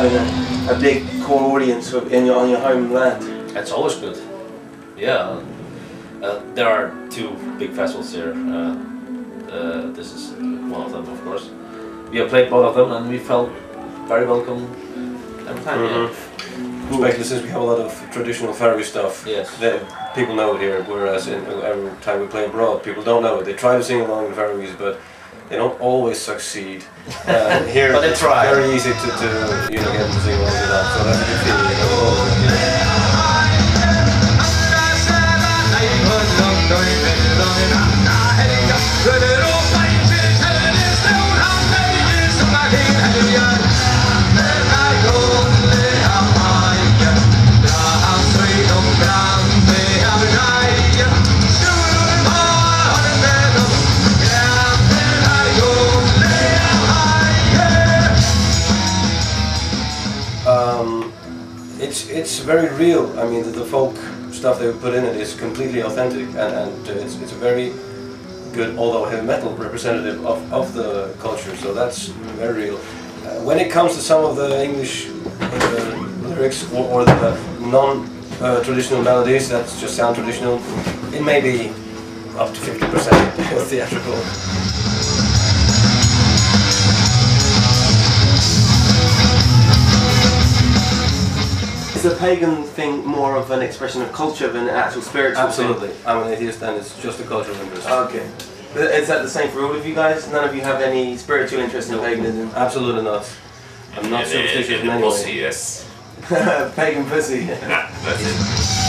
feel having a, a big core audience in your, on your homeland? That's always good. Yeah. Uh, there are two big festivals here. Uh, uh, this is one of them, of course. We have played both of them and we felt very welcome every time. Mm -hmm. Especially since we have a lot of traditional Faroe stuff. Yes. That people know it here, whereas in, every time we play abroad, people don't know it. They try to sing along in Faroese, but they don't always succeed. Uh, here, but they it's try. very easy to, to you know get them to sing along with that. So that's a good feeling. Very real. I mean, the, the, folk stuff they put in it is completely authentic, and, and uh, it's it's a very good, although heavy metal, representative of, of the culture. So that's very real. Uh, when it comes to some of the English uh, lyrics or, or the non-traditional melodies that just sound traditional, it may be up to 50% theatrical. The pagan thing more of an expression of culture than an actual spiritual Absolutely. thing? I'm an atheist and it's just a cultural interest. Okay. Is that the same for all of you guys? None of you have any spiritual interest in No. paganism? Absolutely not. I'm not in, superstitious in, in in any pussy, yes. Pagan pussy. Yeah, that's it.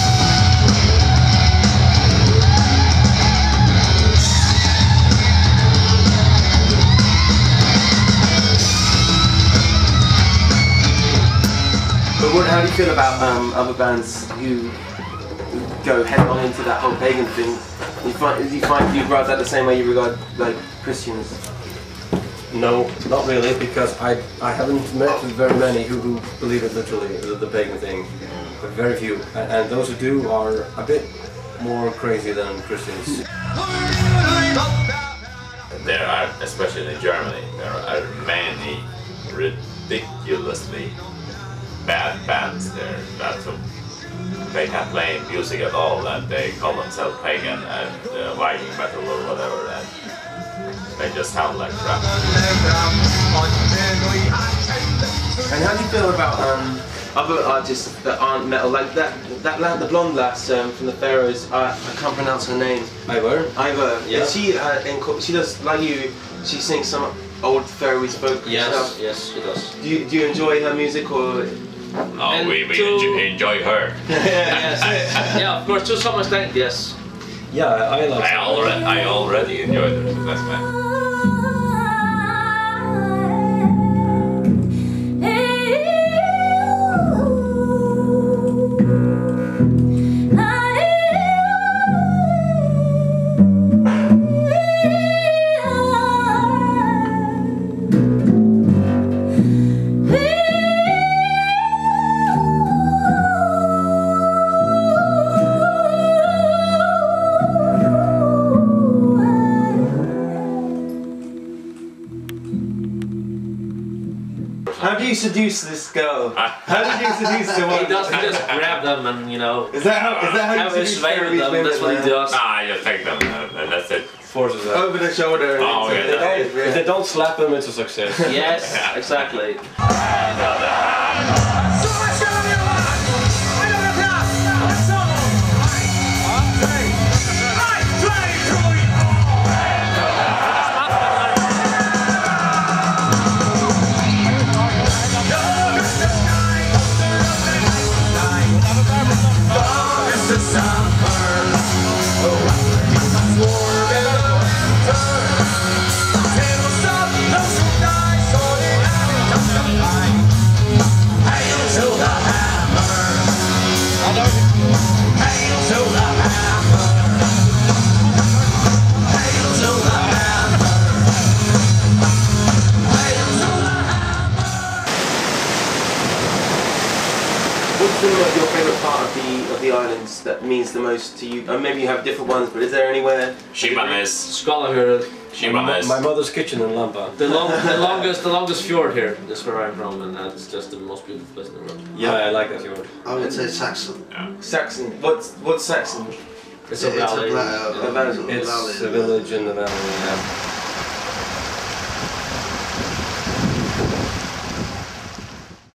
But what, how do you feel about um, other bands who go headlong into that whole pagan thing? You find, do you find you regard that the same way you regard like Christians? No, not really, because I I haven't met very many who, who believe it literally, the, the pagan thing. But very few. And, and those who do are a bit more crazy than Christians. There are, especially in Germany, there are many ridiculously bad bands there that they can't play music at all and they call themselves pagan and uh, Viking metal or whatever and they just sound like crap. And how do you feel about um, other artists that aren't metal? Like that that la- the blonde lass um, from the Faroes. I, I can't pronounce her name. Eivør? Eivør. Yeah. She uh, in, she does like you. She sings some old Faroese folk Yes, stuff. yes, it does. Do you, do you enjoy her music or? No, And we, we to- enjoy, enjoy her. yes. yeah, of course, to some extent, yes. Yeah, I, I like I already, I already enjoyed her, so that's fine. Do you seduce this girl? How did you seduce the He doesn't just grab them and, you know, Is that how? Is that how you seduce way with Faroese them. women? That's what he does. Nah, I just take them and that's it. forces that. Over the shoulder. Oh, into yeah, the- If they don't slap them, it's a success. Yes, exactly. locations that means the most to you? Or maybe you have different ones, but is there anywhere? Shimanes, Skalahyr, Shimanes. My mother's kitchen in Lamba. the, long, the longest, the longest fjord here is where I'm from, and that's just the most beautiful place in the world. Yeah, I like that fjord. I would say Saksun. Saksun. What's what's Saksun? It's a It's a valley. valley. A valley. It's a village in the valley. Yeah.